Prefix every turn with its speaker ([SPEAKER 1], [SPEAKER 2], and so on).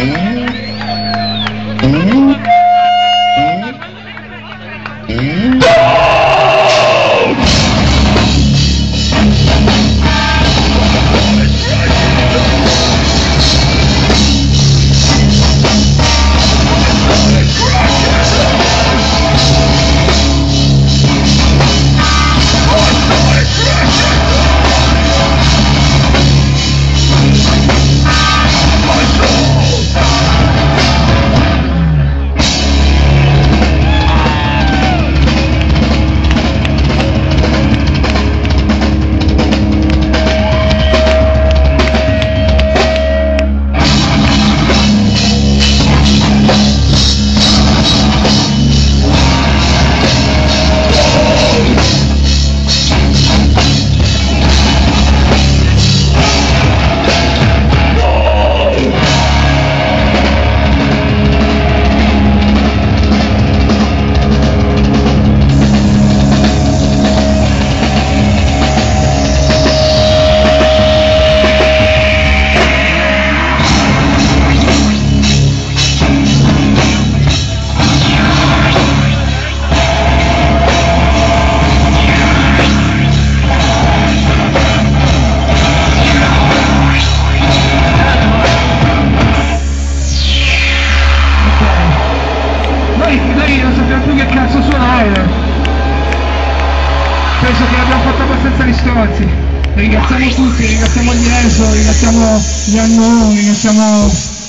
[SPEAKER 1] Mm-hmm. Penso che abbiamo fatto abbastanza gli stronzi. Ringraziamo tutti, ringraziamo gli ESO, ringraziamo gli Unknown, ringraziamo